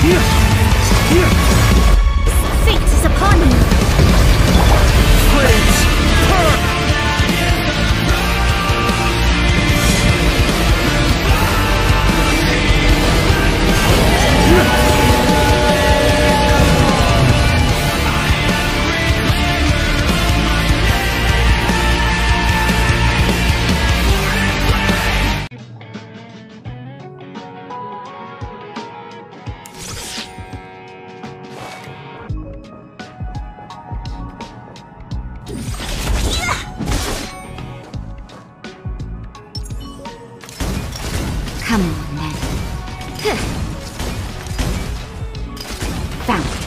Fate found.